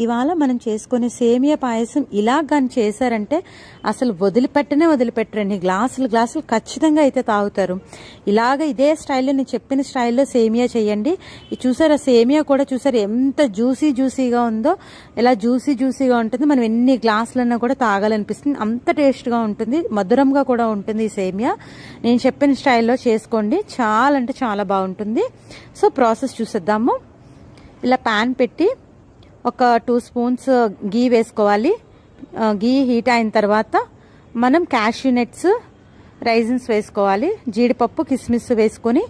ఇవాళ మనం చేసుకునే సేమియా పాయసం ఇలా కానీ చేశారంటే అసలు వదిలిపెట్టనే వదిలిపెట్టరండి. గ్లాసులు గ్లాసులు ఖచ్చితంగా అయితే తాగుతారు. ఇలాగ ఇదే స్టైల్లో నేను చెప్పిన స్టైల్లో సేమియా చేయండి. ఇది చూసారా సేమియా కూడా చూసారు ఎంత జ్యూసీ జ్యూసీగా ఉందో? ఇలా జ్యూసీ జ్యూసీగా ఉంటుంది. మనం ఎన్ని గ్లాసులన్నా కూడా తాగాలనిపిస్తుంది. అంత టేస్ట్గా ఉంటుంది. మధురంగా కూడా ఉంటుంది ఈ సేమియా. నేను చెప్పిన స్టైల్లో చేసుకోండి. చాలా అంటే చాలా బాగుంటుంది. సో ప్రాసెస్ చూసేద్దాము. ఇలా ప్యాన్ పెట్టి ఒక టూ స్పూన్స్ uh, గీ వేసుకోవాలి. Uh, గీ హీట్ అయిన తర్వాత మనం క్యాష్యూ నట్స్ రైజిన్స్ వేసుకోవాలి. జీడిపప్పు కిస్మిస్ వేసుకొని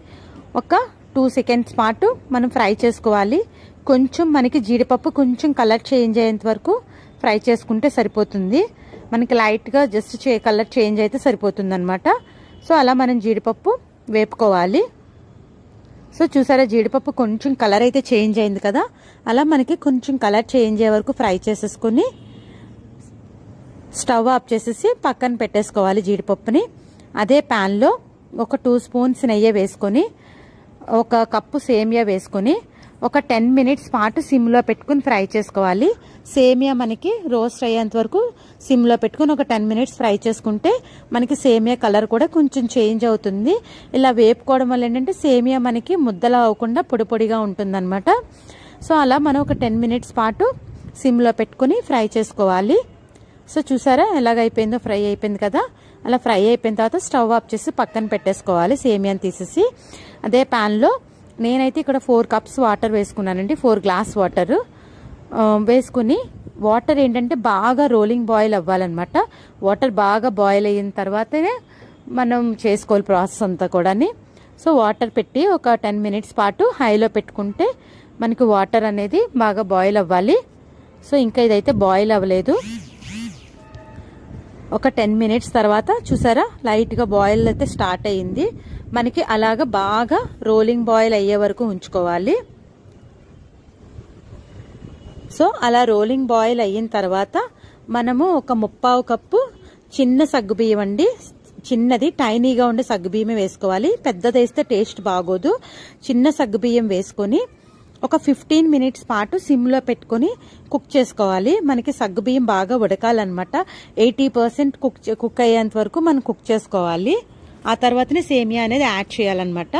ఒక టూ సెకండ్స్ పాటు మనం ఫ్రై చేసుకోవాలి. కొంచెం మనకి జీడిపప్పు కొంచెం కలర్ చేంజ్ అయ్యేంత వరకు ఫ్రై చేసుకుంటే సరిపోతుంది. మనకి లైట్గా జస్ట్ చే కలర్ చేంజ్ అయితే సరిపోతుంది అనమాట సో అలా మనం జీడిపప్పు వేపుకోవాలి. సో చూసారా జీడిపప్పు కొంచెం కలర్ అయితే చేంజ్ అయింది కదా? అలా మనకి కొంచెం కలర్ చేంజ్ అయ్యే వరకు ఫ్రై చేసేసుకుని స్టవ్ ఆఫ్ చేసేసి పక్కన పెట్టేసుకోవాలి జీడిపప్పుని. అదే ప్యాన్లో ఒక టూ స్పూన్స్ నెయ్యి వేసుకొని ఒక కప్పు సేమియా వేసుకొని ఒక టెన్ మినిట్స్ పాటు సిమ్లో పెట్టుకుని ఫ్రై చేసుకోవాలి. సేమియా మనకి రోస్ట్ అయ్యేంత వరకు సిమ్లో పెట్టుకుని ఒక టెన్ మినిట్స్ ఫ్రై చేసుకుంటే మనకి సేమియా కలర్ కూడా కొంచెం చేంజ్ అవుతుంది. ఇలా వేపుకోవడం వల్ల ఏంటంటే సేమియా మనకి ముద్దలా అవ్వకుండా పొడి పొడిగా ఉంటుందన్నమాట. సో అలా మనం ఒక టెన్ మినిట్స్ పాటు సిమ్లో పెట్టుకుని ఫ్రై చేసుకోవాలి. సో చూసారా ఎలాగైపోయిందో ఫ్రై అయిపోయింది కదా? అలా ఫ్రై అయిపోయిన తర్వాత స్టవ్ ఆఫ్ చేసి పక్కన పెట్టేసుకోవాలి సేమియాని తీసేసి. అదే ప్యాన్లో నేనైతే ఇక్కడ ఫోర్ కప్స్ వాటర్ వేసుకున్నానండి ఫోర్ గ్లాస్ వాటర్. వేసుకుని వాటర్ ఏంటంటే బాగా రోలింగ్ బాయిల్ అవ్వాలన్నమాట. వాటర్ బాగా బాయిల్ అయిన తర్వాతనే మనం చేసుకోవాలి ప్రాసెస్ అంతా కూడాని. సో వాటర్ పెట్టి ఒక టెన్ మినిట్స్ పాటు హైలో పెట్టుకుంటే మనకి వాటర్ అనేది బాగా బాయిల్ అవ్వాలి. సో ఇంకా ఇదైతే బాయిల్ అవ్వలేదు. ఒక టెన్ మినిట్స్ తర్వాత చూసారా? లైట్గా బాయిల్ అయితే స్టార్ట్ అయ్యింది. మనకి అలాగా బాగా రోలింగ్ బాయిల్ అయ్యే వరకు ఉంచుకోవాలి. సో అలా రోలింగ్ బాయిల్ అయిన తర్వాత మనము ఒక ముప్పావు కప్పు చిన్న సగ్గుబియ్యం అండి. చిన్నది టైనీగా ఉండే సగ్గుబియ్యమే వేసుకోవాలి. పెద్దది వేస్తే టేస్ట్ బాగోదు. చిన్న సగ్గుబియ్యం వేసుకొని ఒక ఫిఫ్టీన్ మినిట్స్ పాటు సిమ్లో పెట్టుకొని కుక్ చేసుకోవాలి. మనకి సగ్గుబియ్యం బాగా ఉడకాలన్నమాట. ఎయిటీ పర్సెంట్ కుక్ కుక్ అయ్యేంత వరకు మనం కుక్ చేసుకోవాలి. ఆ తర్వాతనే సేమియా అనేది యాడ్ చేయాలన్నమాట.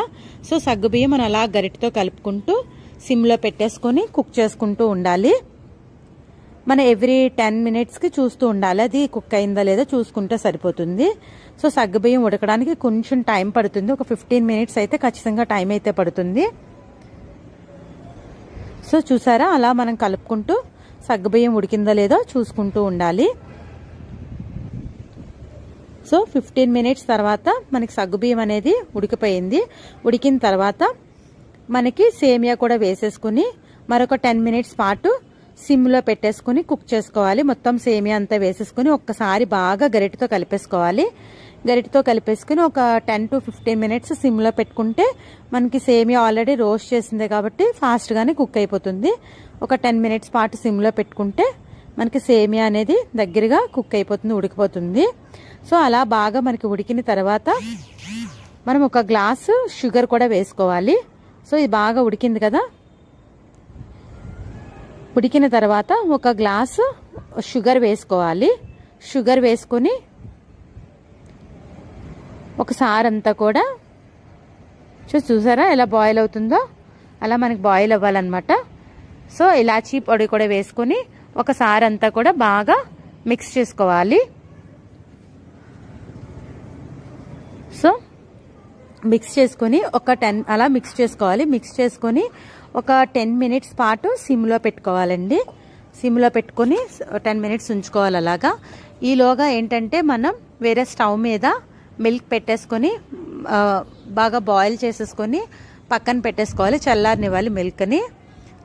సో సగ్గుబియ్యం మనం అలా గరిటతో కలుపుకుంటూ సిమ్లో పెట్టేసుకొని కుక్ చేసుకుంటూ ఉండాలి. మన ఎవ్రీ టెన్ మినిట్స్కి చూస్తూ ఉండాలి. అది కుక్ అయిందా లేదో చూసుకుంటే సరిపోతుంది. సో సగ్గుబియ్యం ఉడకడానికి కొంచెం టైం పడుతుంది. ఒక ఫిఫ్టీన్ మినిట్స్ అయితే ఖచ్చితంగా టైం అయితే పడుతుంది. సో చూసారా? అలా మనం కలుపుకుంటూ సగ్గుబియ్యం ఉడికిందో లేదో చూసుకుంటూ ఉండాలి. సో ఫిఫ్టీన్ మినిట్స్ తర్వాత మనకి సగ్గుబియ్యం అనేది ఉడికిపోయింది. ఉడికిన తర్వాత మనకి సేమియా కూడా వేసేసుకుని మరొక టెన్ మినిట్స్ పాటు సిమ్లో పెట్టేసుకుని కుక్ చేసుకోవాలి. మొత్తం సేమియా అంతా వేసేసుకుని ఒక్కసారి బాగా గరిటతో కలిపేసుకోవాలి. గరిటతో కలిపేసుకుని ఒక టెన్ టు ఫిఫ్టీన్ మినిట్స్ సిమ్లో పెట్టుకుంటే మనకి సేమియా ఆల్రెడీ రోస్ట్ చేసిందే కాబట్టి ఫాస్ట్గానే కుక్ అయిపోతుంది. ఒక టెన్ మినిట్స్ పాటు సిమ్లో పెట్టుకుంటే మనకి సేమియా అనేది దగ్గరగా కుక్ అయిపోతుంది ఉడికిపోతుంది. సో అలా బాగా మనకి ఉడికిన తర్వాత మనం ఒక గ్లాసు షుగర్ కూడా వేసుకోవాలి. సో ఇది బాగా ఉడికింది కదా? ఉడికిన తర్వాత ఒక గ్లాసు షుగర్ వేసుకోవాలి. షుగర్ వేసుకొని ఒకసారి అంతా కూడా సో చూసారా ఎలా బాయిల్ అవుతుందో? అలా మనకి బాయిల్ అవ్వాలన్నమాట. సో ఇలాచీ పొడి కూడా వేసుకొని ఒకసారి అంతా కూడా బాగా మిక్స్ చేసుకోవాలి. సో మిక్స్ చేసుకొని ఒక టెన్ అలా మిక్స్ చేసుకోవాలి. మిక్స్ చేసుకొని ఒక టెన్ మినిట్స్ పాటు సిమ్లో పెట్టుకోవాలండి. సిమ్లో పెట్టుకొని టెన్ మినిట్స్ ఉంచుకోవాలి అలాగా. ఈలోగా ఏంటంటే మనం వేరే స్టవ్ మీద మిల్క్ పెట్టేసుకొని బాగా బాయిల్ చేసేసుకొని పక్కన పెట్టేసుకోవాలి చల్లారనివ్వాలి మిల్క్ని.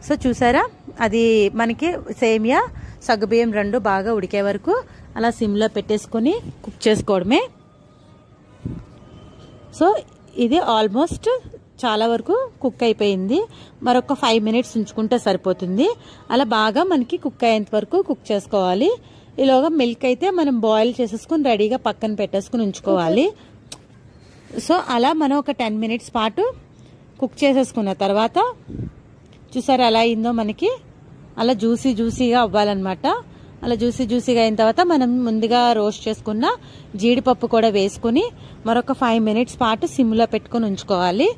సో చూసారా? అది మనకి సేమియా సగ్గుబియ్యం రెండు బాగా ఉడికే వరకు అలా సిమ్లో పెట్టేసుకొని కుక్ చేసుకోవడమే. సో ఇది ఆల్మోస్ట్ చాలా వరకు కుక్ అయిపోయింది. మరొక ఫైవ్ మినిట్స్ ఉంచుకుంటే సరిపోతుంది. అలా బాగా మనకి కుక్ అయ్యేంత వరకు కుక్ చేసుకోవాలి. ఈలోగా మిల్క్ అయితే మనం బాయిల్ చేసేసుకుని రెడీగా పక్కన పెట్టేసుకుని ఉంచుకోవాలి. సో అలా మనం ఒక టెన్ మినిట్స్ పాటు కుక్ చేసేసుకున్న తర్వాత చూసారు ఎలా అయిందో మనకి? అలా జ్యూసీ జ్యూసీగా అవ్వాలన్నమాట. అలా జ్యూసీ జ్యూసీగా అయిన తర్వాత మనం ముందుగా రోస్ట్ చేసుకున్న జీడిపప్పు కూడా వేసుకుని మరొక ఫైవ్ మినిట్స్ పాటు సిమ్లో పెట్టుకొని ఉంచుకోవాలి.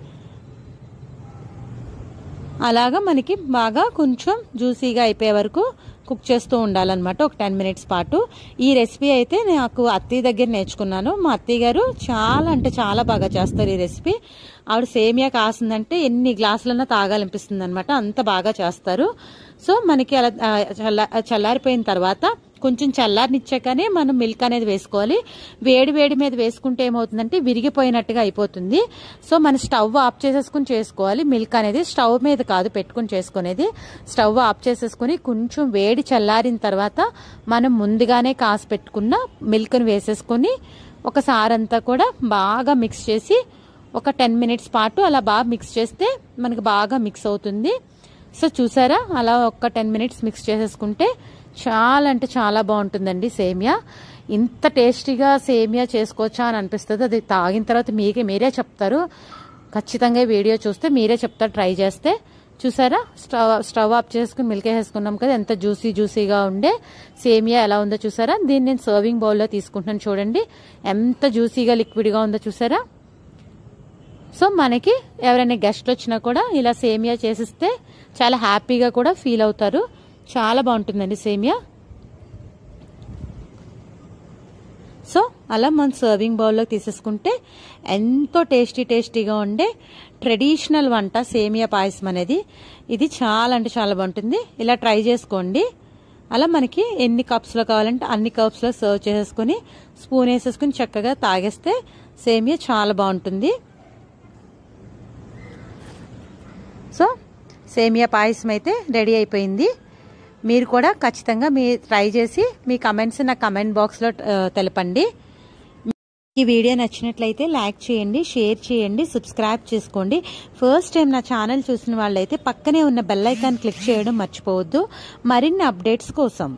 అలాగా మనకి బాగా కొంచెం జ్యూసీగా అయిపోయే వరకు కుక్ చేస్తూ ఉండాలన్నమాట ఒక టెన్ మినిట్స్ పాటు. ఈ రెసిపీ అయితే నాకు అత్తయ్య దగ్గర నేర్చుకున్నాను. మా అత్తయ్య గారు చాలా అంటే చాలా బాగా చేస్తారు ఈ రెసిపీ. ఆవిడ సేమియా కాసిందంటే ఎన్ని గ్లాసులన్నా తాగాలనిపిస్తుంది అనమాట అంత బాగా చేస్తారు. సో మనకి అలా చల్ల చల్లారిపోయిన తర్వాత కొంచెం చల్లారనిచ్చాకనే మనం మిల్క్ అనేది వేసుకోవాలి. వేడి వేడి మీద వేసుకుంటే ఏమవుతుందంటే విరిగిపోయినట్టుగా అయిపోతుంది. సో మన స్టవ్ ఆఫ్ చేసేసుకుని చేసుకోవాలి. మిల్క్ అనేది స్టవ్ మీద కాదు పెట్టుకుని చేసుకునేది. స్టవ్ ఆఫ్ చేసేసుకుని కొంచెం వేడి చల్లారిన తర్వాత మనం ముందుగానే కాసి పెట్టుకున్న మిల్క్ని వేసేసుకొని ఒకసారి అంతా కూడా బాగా మిక్స్ చేసి ఒక టెన్ మినిట్స్ పాటు అలా బాగా మిక్స్ చేస్తే మనకు బాగా మిక్స్ అవుతుంది. సో చూసారా? అలా ఒక టెన్ మినిట్స్ మిక్స్ చేసేసుకుంటే చాలా అంటే చాలా బాగుంటుందండి సేమియా. ఇంత టేస్టీగా సేమియా చేసుకోవచ్చా అని అనిపిస్తుంది. అది తాగిన తర్వాత మీకే మీరే చెప్తారు. ఖచ్చితంగా వీడియో చూస్తే మీరే చెప్తారు ట్రై చేస్తే. చూసారా? స్టవ్ స్టవ్ ఆఫ్ చేసుకుని మిల్క్ వేసుకున్నాం కదా ఎంత జ్యూసీ జ్యూసీగా ఉండే సేమియా ఎలా ఉందో చూసారా? దీన్ని నేను సర్వింగ్ బౌల్లో తీసుకుంటున్నాను చూడండి. ఎంత జ్యూసీగా లిక్విడ్గా ఉందో చూసారా? సో మనకి ఎవరైనా గెస్ట్లు వచ్చినా కూడా ఇలా సేమియా చేసిస్తే చాలా హ్యాపీగా కూడా ఫీల్ అవుతారు. చాలా బాగుంటుందండి సేమియా. సో అలా మనం సర్వింగ్ బౌల్లో తీసేసుకుంటే ఎంతో టేస్టీ టేస్టీగా ఉండే ట్రెడిషనల్ వంట సేమియా పాయసం అనేది. ఇది చాలా అంటే చాలా బాగుంటుంది. ఇలా ట్రై చేసుకోండి. అలా మనకి ఎన్ని కప్స్లో కావాలంటే అన్ని కప్స్లో సర్వ్ చేసేసుకుని స్పూన్ వేసేసుకుని చక్కగా తాగేస్తే సేమియా చాలా బాగుంటుంది. సో సేమియా పాయసం అయితే రెడీ అయిపోయింది. మీరు కూడా ఖచ్చితంగా మీ ట్రై చేసి మీ కమెంట్స్ నా కమెంట్ బాక్స్లో తెలపండి. ఈ వీడియో నచ్చినట్లయితే లైక్ చేయండి షేర్ చేయండి సబ్స్క్రైబ్ చేసుకోండి. ఫస్ట్ టైం నా ఛానల్ చూసిన వాళ్ళైతే పక్కనే ఉన్న బెల్ ఐకాన్ క్లిక్ చేయడం మర్చిపోవద్దు. మరిన్ని అప్డేట్స్ కోసం